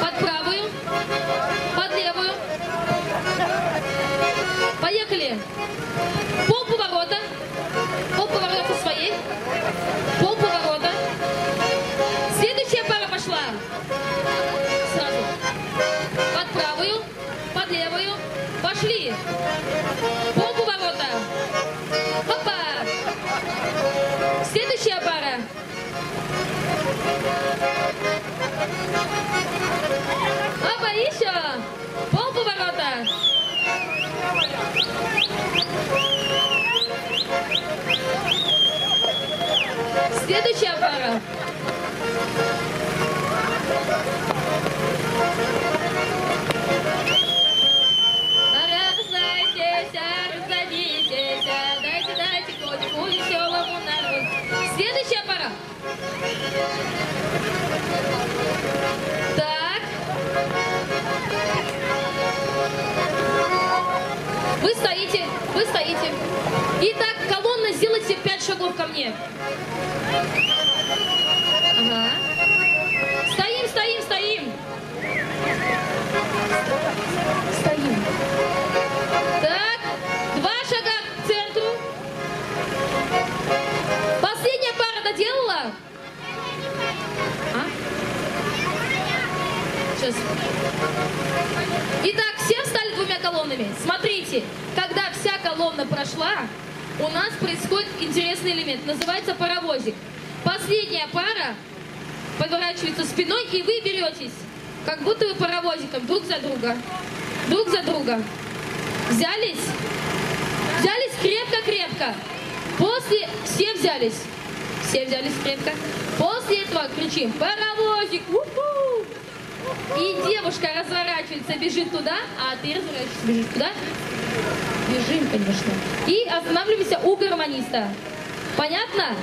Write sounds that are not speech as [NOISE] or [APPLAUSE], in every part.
под правую, под левую. Поехали. Пол поворота. Пол поворота своей. Пол поворота. Следующая пара пошла. Сразу. Под правую, под левую. Пошли. Пол Пара. Раздайтесь, разойдитесь, дайте, дайте веселому народу. Следующая пара. Так. Вы стоите, вы стоите. Итак, колонна, сделайте пять шагов ко мне. Стоим. Так, два шага к центру. Последняя пара доделала? А? Сейчас. Итак, все встали двумя колоннами. Смотрите, когда вся колонна прошла, у нас происходит интересный элемент. Называется паровозик. Последняя пара поворачивается спиной, и вы беретесь, как будто вы паровозиком, друг за друга. Друг за друга. Взялись? Взялись крепко-крепко. После все взялись. Все взялись крепко. После этого кричим «Паровозик!» уху!» И девушка разворачивается, бежит туда, а ты разворачиваешься, бежишь туда. Бежим, конечно. И останавливаемся у гармониста. Понятно?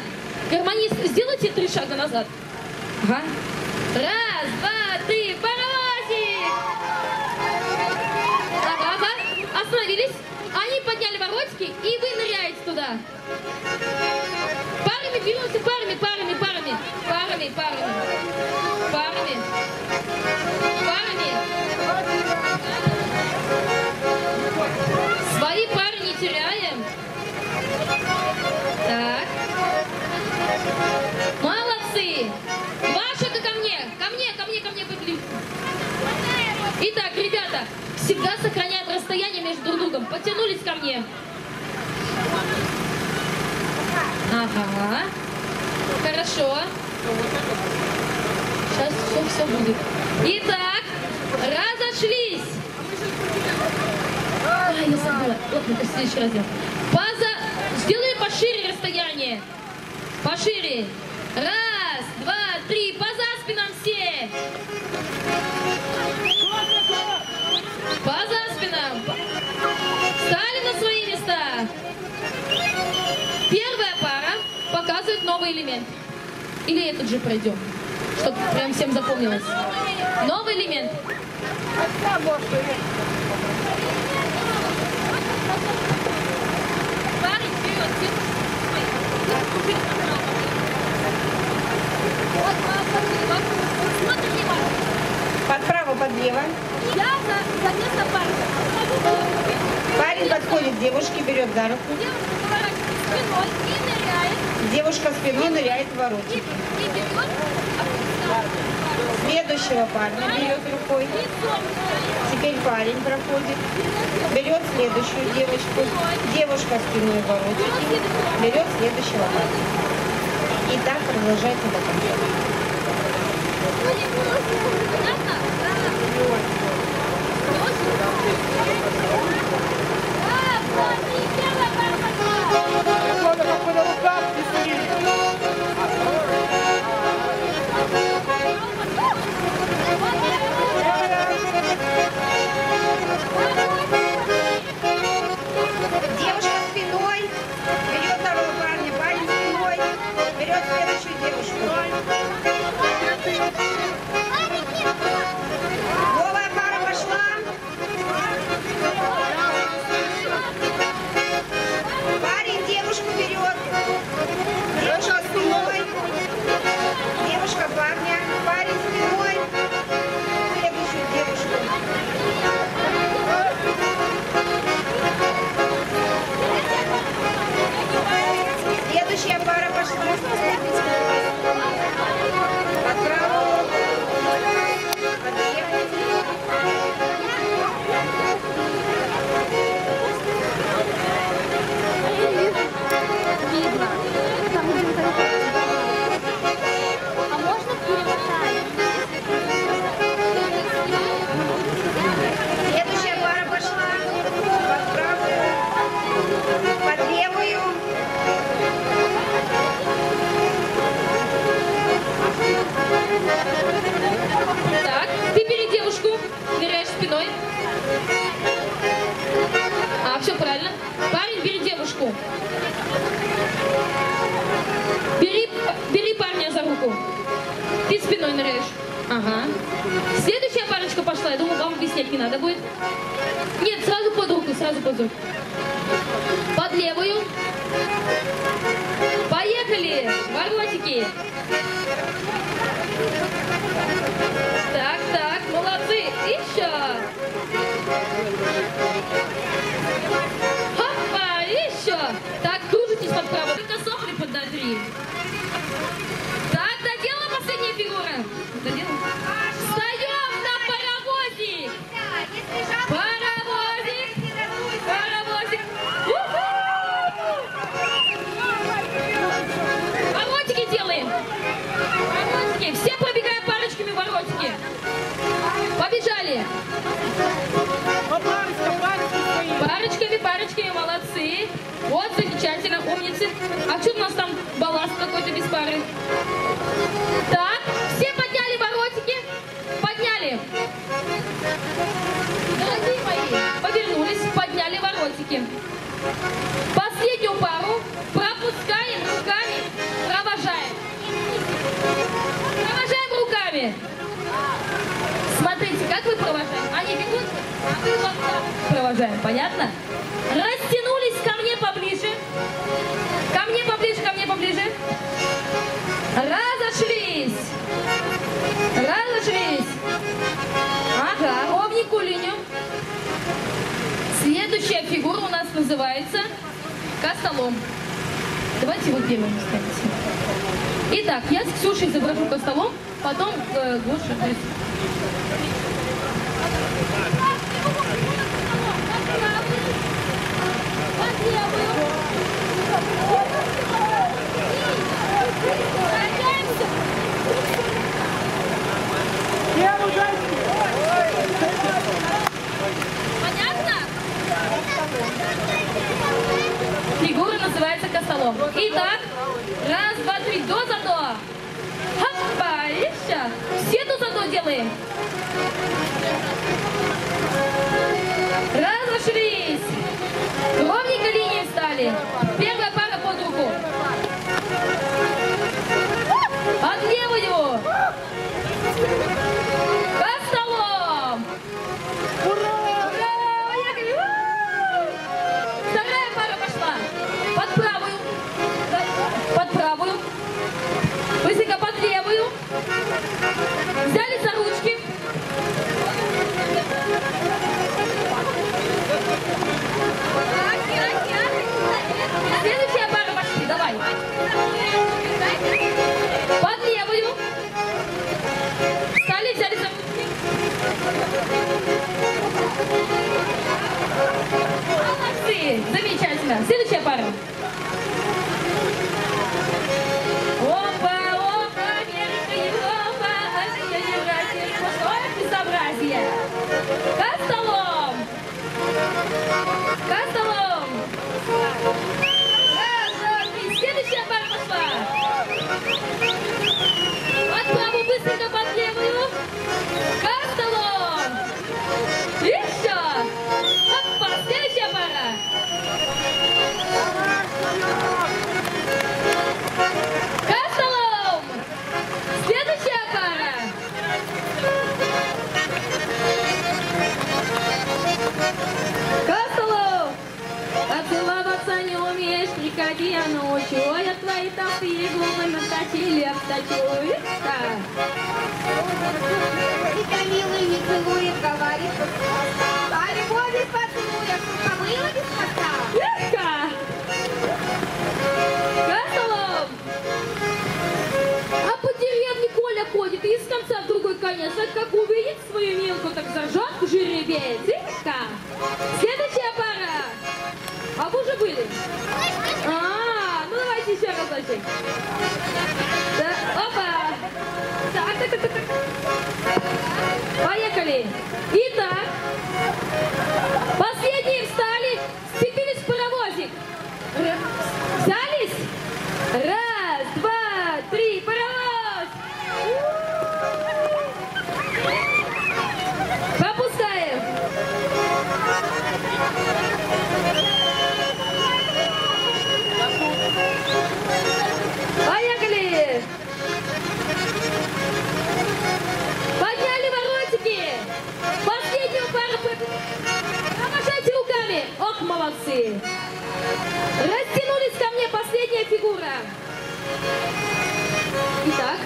Гармонист, сделайте три шага назад. Ага. Раз, два, Остановились. Они подняли воротики, и вы ныряете туда. Парами двинулся, парами, парами, парами. Парами, парами. Парами. Парами. Свои пары не теряем. Так. Молодцы. Два шага ко мне. Ко мне, ко мне, ко мне. Итак, ребята, всегда сохраняем расстояние между друг другом. Потянулись ко мне. Ага. Хорошо. Сейчас все, все будет. Итак, разошлись. А, я забыла. Ладно, это следующий раз сделаем. Поза... Сделаем пошире расстояние. Пошире. Раз, два, три. По за спинам все. По за спинам. Встали на свои места. Первая пара показывает новый элемент. Или этот же пройдем, чтобы прям всем запомнилось. Новый элемент. Вперед, Смотри, Под право, под лево. я за, за место парня. Парень подходит к девушке, берет за руку. Девушка поворачивает спиной и ныряет. Девушка спиной ныряет в И, воротик. и берет Следующего парня берет рукой. Теперь парень проходит. Берет следующую девочку. Девушка спиной в воротике. Берет следующего парня. И так продолжается до конца. Thank you. 11. А что у нас там балласт какой-то без пары? Так, все подняли воротики? Подняли. Дорогие мои, повернулись, подняли воротики. Последнюю пару пропускаем руками, провожаем. Провожаем руками. Смотрите, как вы провожаем. Они бегут, а мы вот так провожаем. Понятно? Растянулись ко мне по фигура у нас называется костолом. Давайте вот где мы ставите. Итак, я с Ксюшей изображу костолом, потом э, Гоша. То есть... Прощаемся! Всем! Фигура называется косолом. Итак, раз, два, три, до зато. Хопа, еще. Все до зато делаем. Разошлись. Ровненько линии встали. Молодцы! Замечательно! Следующая пара. E Растянулись ко мне последняя фигура. Итак,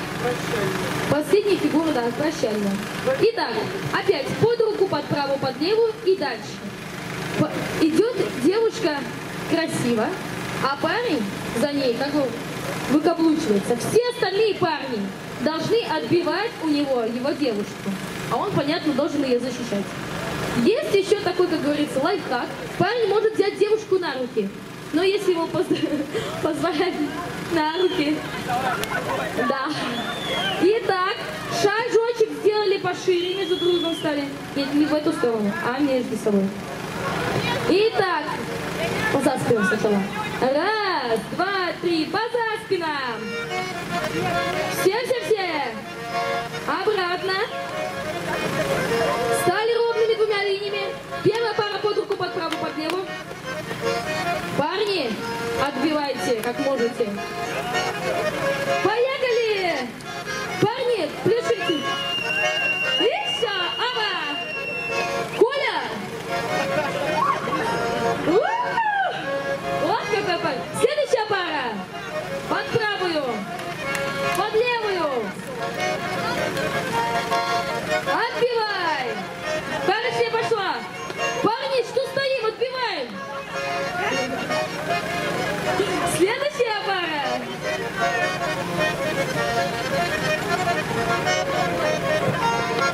последняя фигура, да, прощальная. Итак, опять под руку, под правую, под левую и дальше. Идет девушка красиво, а парень за ней как бы выкаблучивается. Все остальные парни должны отбивать у него его девушку, а он, понятно, должен ее защищать. Есть еще такой, как говорится, лайфхак. Парень может взять девушку на руки, но если его поз- [LAUGHS] позволять на руки, да. Итак, шажочек сделали пошире, между другом стали. Нет, не в эту сторону, а между собой. Итак, по за спинам сначала. Раз, два, три, по за спинам. Все-все-все. Обратно. Стали ровными двумя линиями. Первая пара под руку, под правую, под левую. Парни, отбивайте, как можете.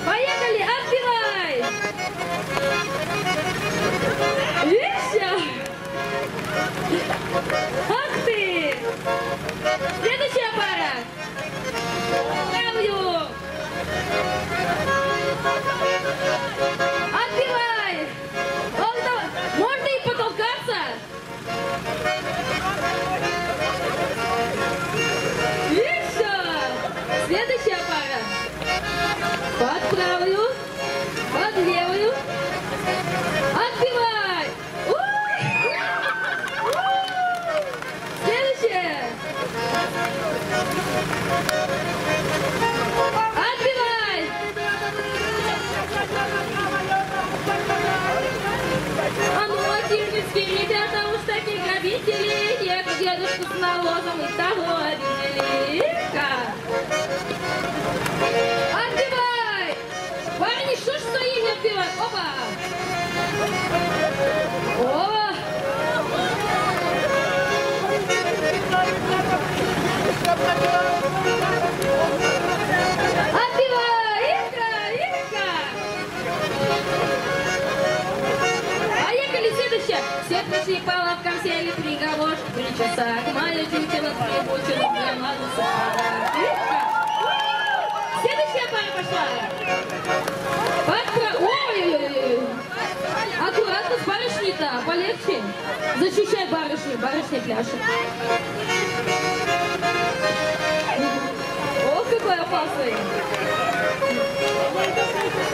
Поехали, отбивай. Еще. Ах ты. Следующая пара. Правую. Пришли по лавкам, сели три часа. Прибучена, мне надо сахара. Ика! Следующая пара пошла. Аккуратно с барышней-то, полегче. Защищай барышню, барышня пляшет. Ох, какой опасный.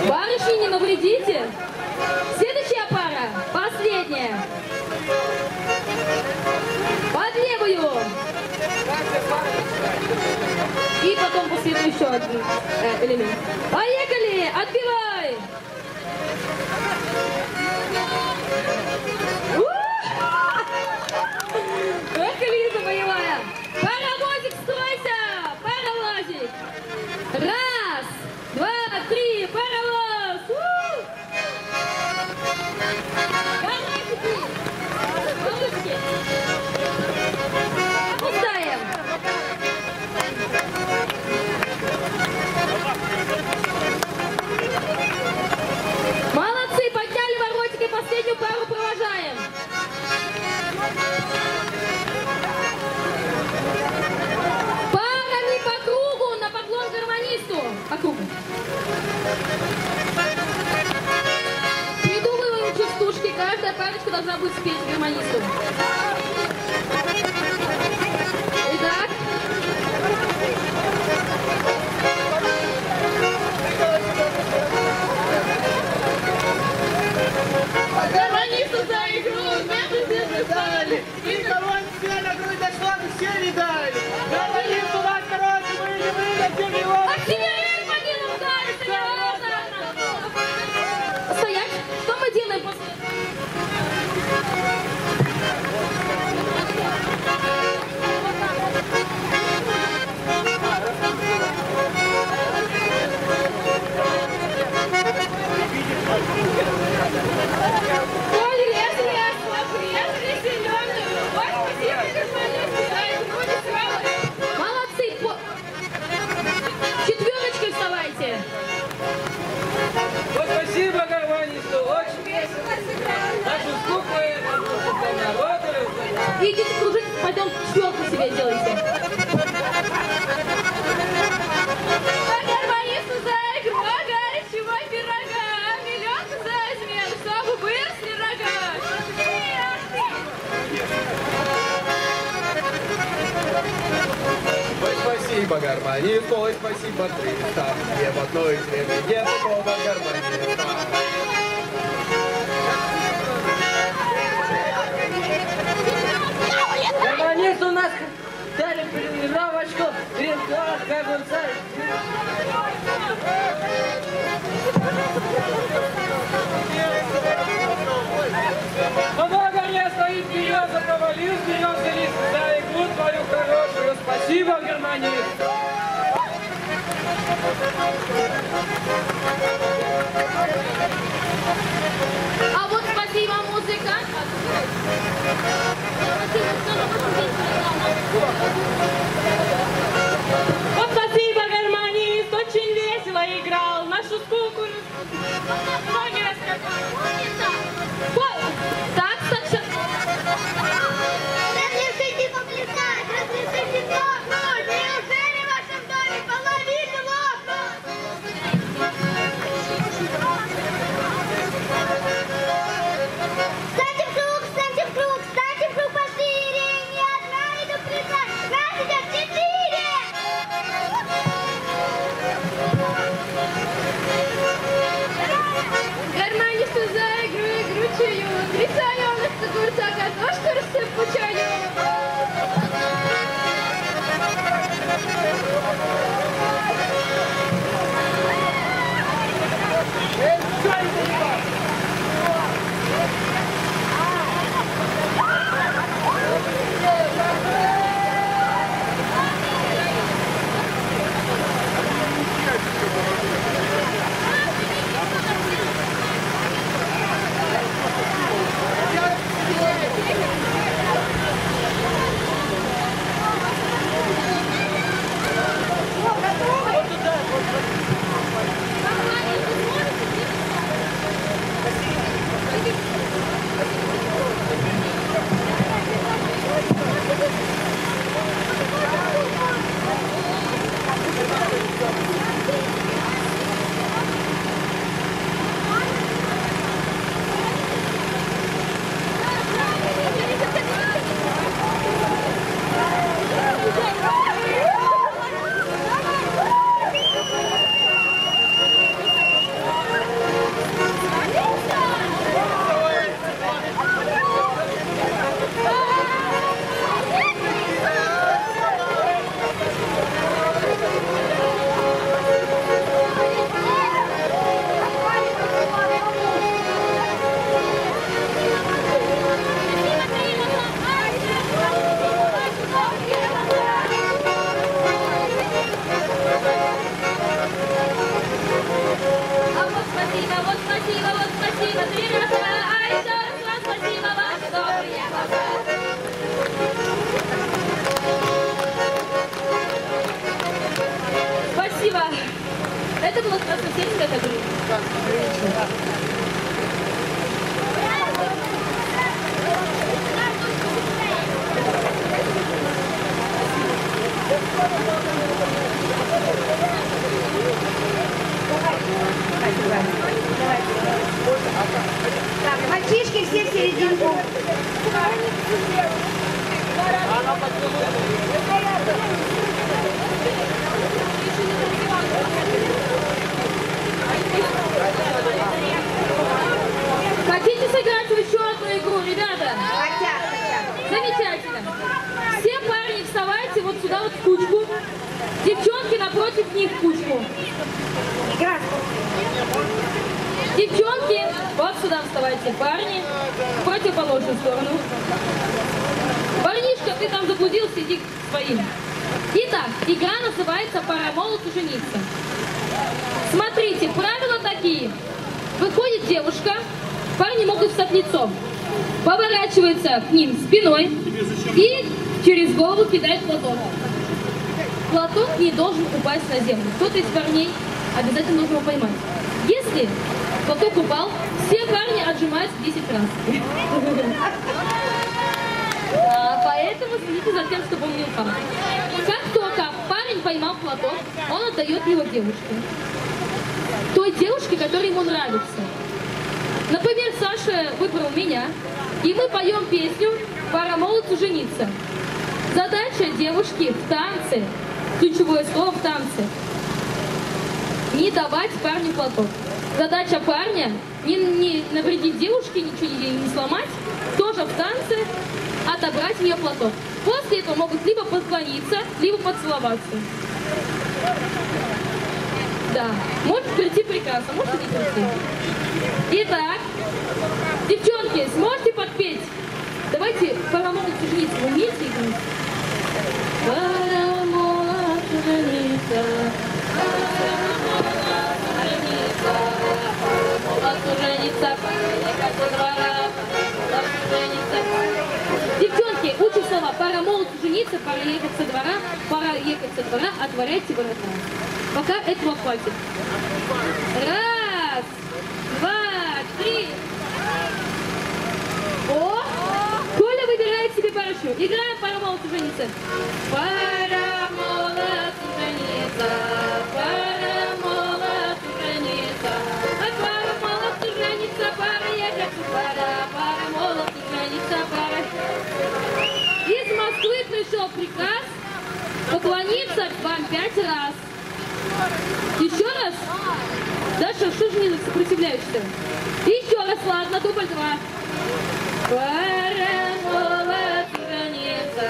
Барышни, не навредите. Следующая пара, последняя. Под левую. И потом после еще один э, элемент. Поехали! Отбивай! У! Эх, Лиза боевая! Паровозик, стройся! Паровозик! Раз, каждая парочка должна будет спеть гармонисту. Итак. Гармонисту за игру, наши все писали. И король все на грудь дошла, все не Идите кружить, пойдем щелку себе делайте. Гармонисту за игру, пирога, миллион за измену, чтобы выросли рога. Спасибо, гармонист, ой, спасибо, Триста. Где в одной деревне нет такого гармониста. Нас дали тренировочку, тренировка огурца. Много не стоит вперед, провалил вперед, лист за игру твою хорошую. Спасибо, гармонист. А вот спасибо, музыкант. Thank you. Замечательно. Все парни вставайте вот сюда вот в кучку. Девчонки напротив них в кучку. Девчонки, вот сюда вставайте. Парни, в противоположную сторону. Парнишка, ты там заблудился, иди к своим. Итак, игра называется «Пора молоту жениться». Смотрите, правила такие. Выходит девушка, парни могут стать лицом. Поворачивается к ним спиной и через голову кидает платок. Платок не должен упасть на землю. Кто-то из парней обязательно должен его поймать. Если платок упал, все парни отжимаются 10 раз. Да, поэтому следите за тем, чтобы он не упал. Как только парень поймал платок, он отдает его девушке. Той девушке, которая ему нравится. Например, Саша выбрал меня, и мы поем песню «Пора молодцу жениться». Задача девушки в танце, ключевое слово в танце, не давать парню платок. Задача парня не, не навредить девушке, ничего ей не сломать, тоже в танце отобрать ее платок. После этого могут либо поклониться, либо поцеловаться. Да, может прийти приказ, а может не прийти. Итак, девчонки, сможете подпеть? Давайте жениться. Вы умеете играть? Жениться, пора Пора молодцу жениться, пора ехать со двора. Пора ехать со двора, отворяйте ворота. Пока этого хватит. Раз, два, три. О! Коля выбирает себе парашу. Играем пара молодцу жениться. Пара молодцу жениться. Пара пришел приказ поклониться вам пять раз. Еще раз? Даша, что же не сопротивляешься? Еще раз, ладно, дубль два. Пора молодцу жениться,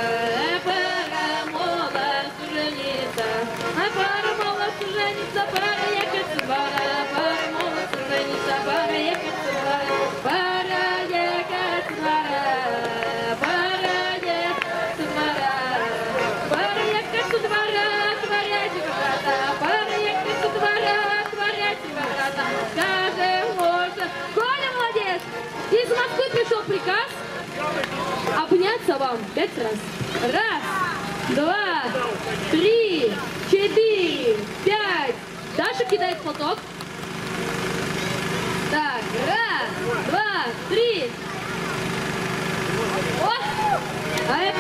пора молодцу жениться, а пора молодцу жениться, пора ехать пора молодцу жениться, пора ехать Из Москвы пришел приказ обняться вам пять раз. Раз, два, три, четыре, пять. Даша кидает платок. Так, раз, два, три. О! Ай,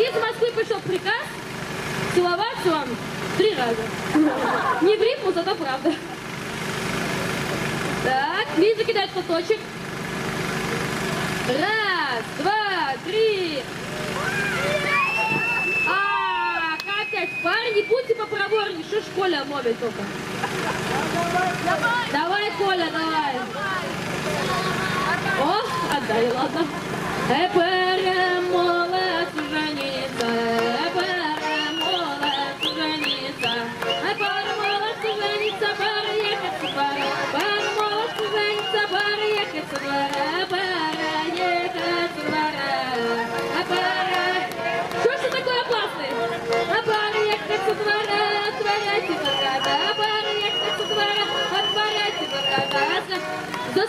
Из Москвы пришел приказ целоваться вам три раза. Не в рифму, зато правда. Так, Лиза кидает платочек. Раз, два, три. А, опять, парни, будьте попроворнее, что ж Коля ловит только. Давай, Коля, давай. О, отдали, ладно. Э,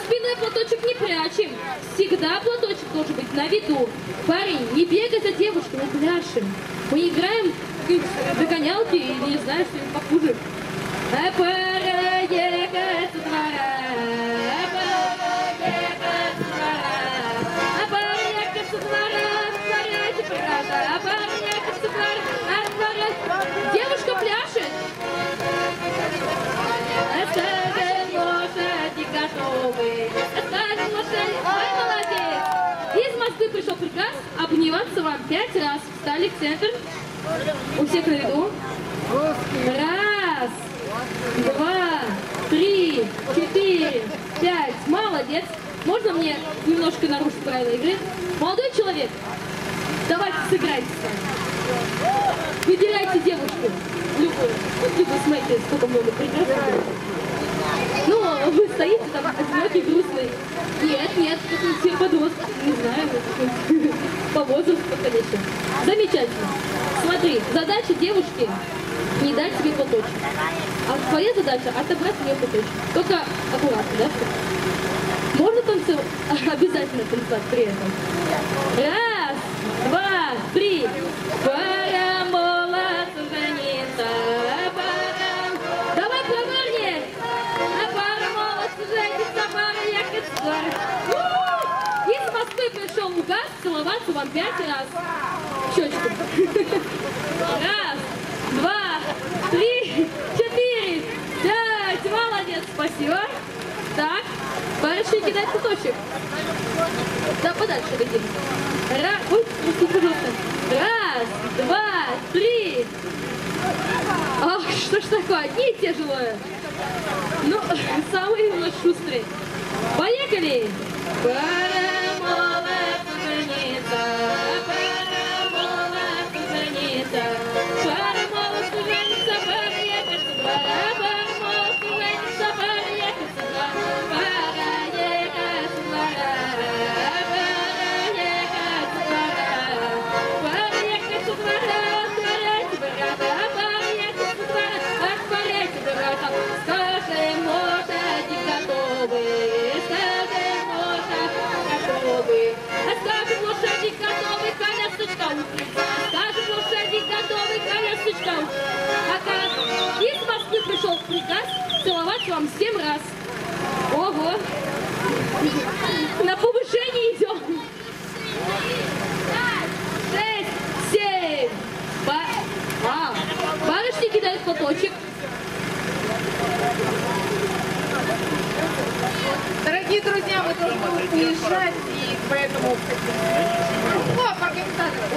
спиной платочек не прячем. Всегда платочек должен быть на виду. Парень, не бегай за девушкой, мы пляшем. Мы играем в догонялки или не знаю, что-нибудь похуже. А пора ехать со двора. Москвы пришел приказ обниматься вам пять раз. Встали в центр. У всех на виду. Раз, два, три, четыре, пять. Молодец. Можно мне немножко нарушить правила игры? Молодой человек, давайте сыграйте. Выделяйте девушку. Любую. Вот либо смотрите, сколько много прекрасных. Ну, вы стоите там, одинокий, грустный. Нет, нет, все подростки. Не знаю, вы какой-нибудь [LAUGHS] возраст подходящий. Замечательно. Смотри, задача девушки не дать тебе платочек. А твоя задача отобрать у нее платочек. Только аккуратно, да? Можно танцевать? [LAUGHS] Обязательно танцевать при этом. Раз, два, три. Пора Лукас целоваться вам пять раз. Щечку. [LAUGHS] Раз, два, три, четыре, пять. Молодец, спасибо. Так, барышня кидает цветочек. Да, подальше дадим. Раз, ой, прости, пожалуйста. Раз, два, три. Ах, что ж такое, одни и. Ну, самый у нас шустрый. Поехали! Молодцу жениться,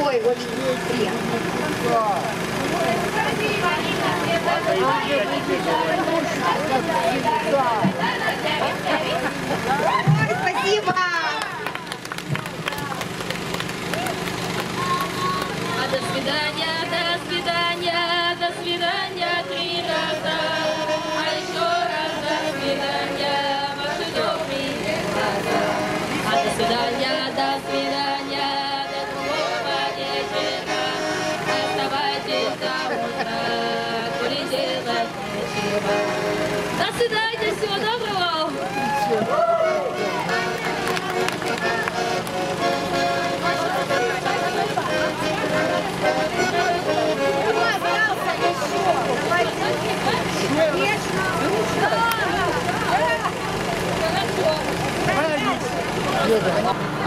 Ой, очень приятно. Спасибо! А до свидания, до свидания, до свидания. ありがとうございます。